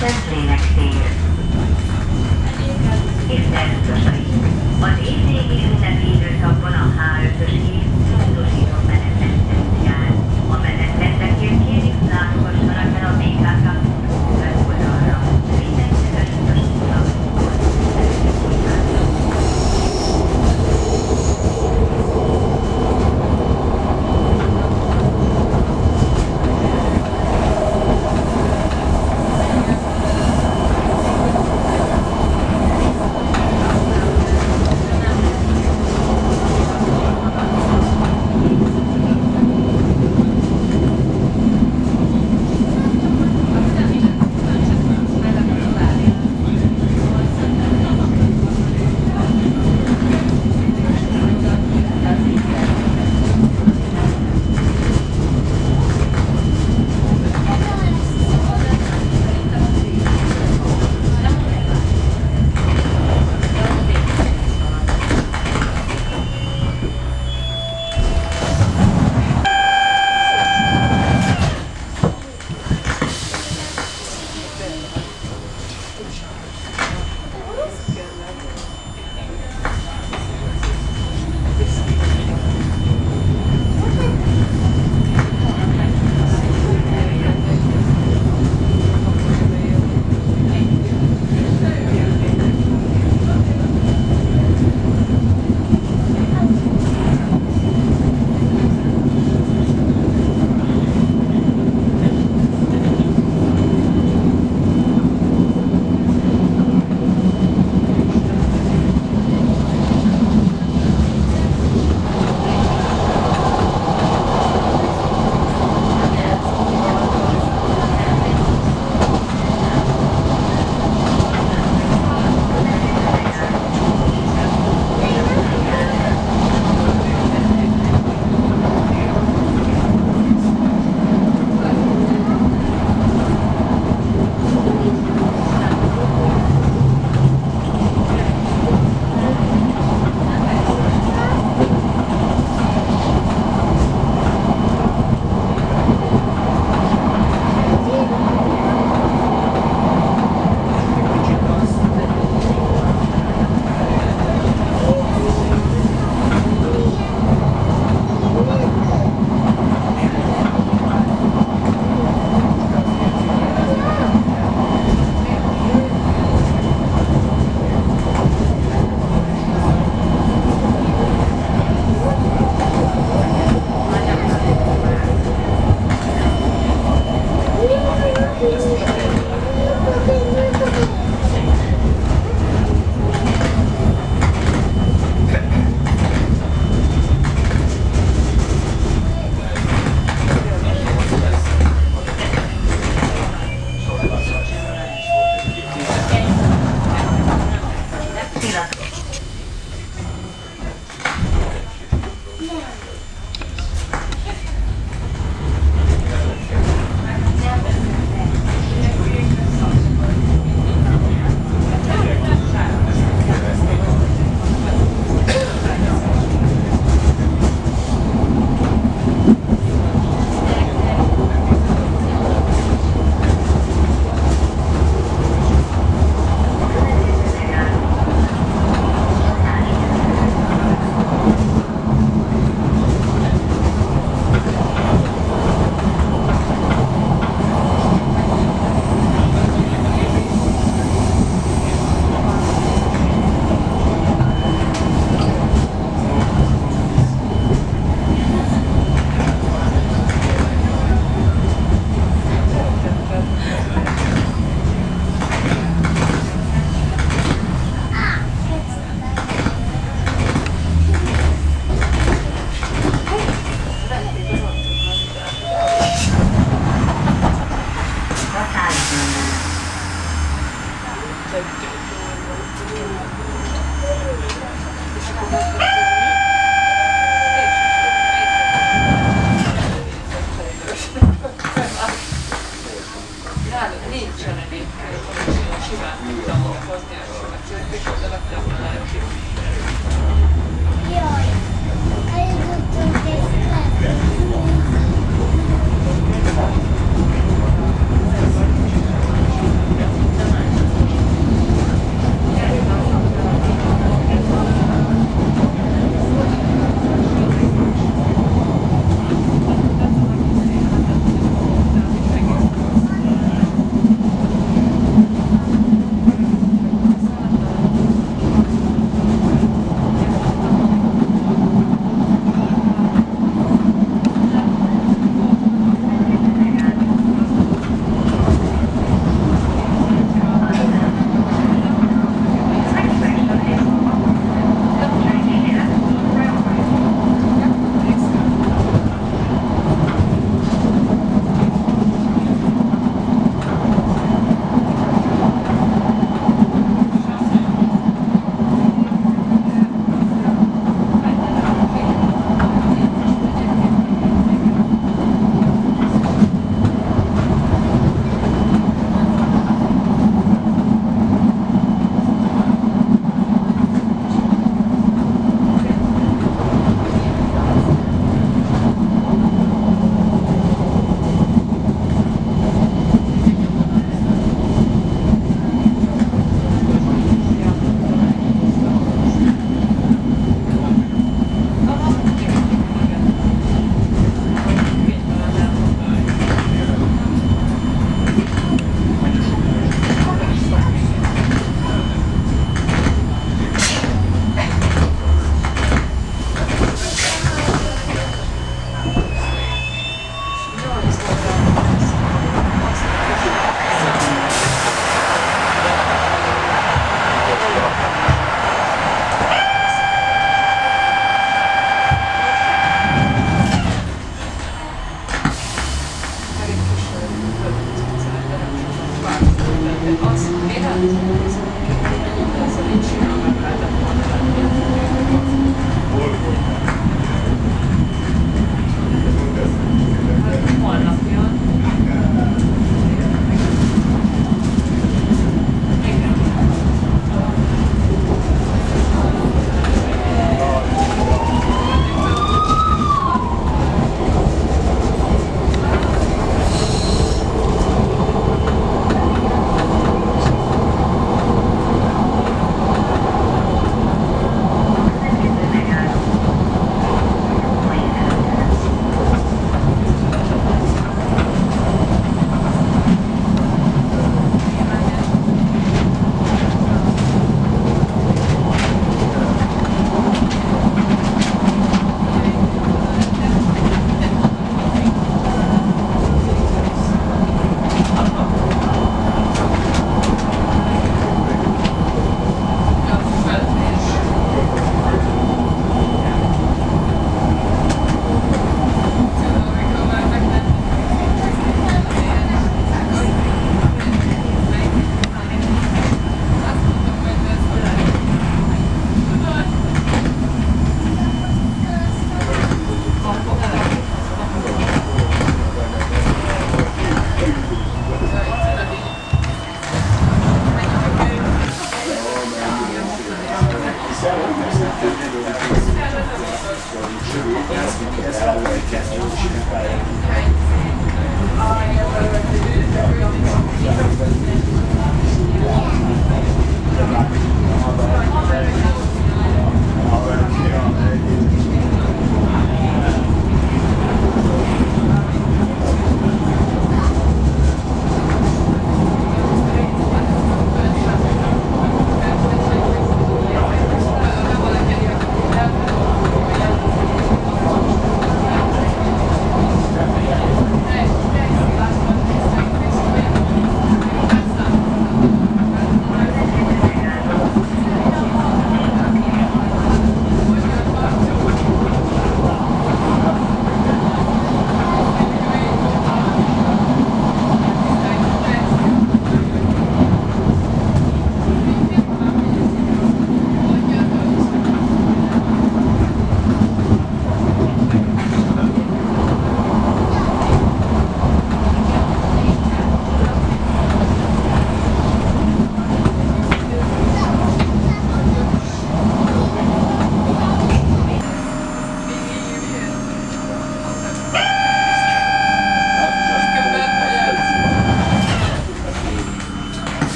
Szentlének tér. Tisztelt utasai! Az évvégi ünnepi időszakban a H5-ös híd módosított menetrendszerint jár. A a BKK.hu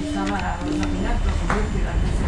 disava la bambina, però comunque la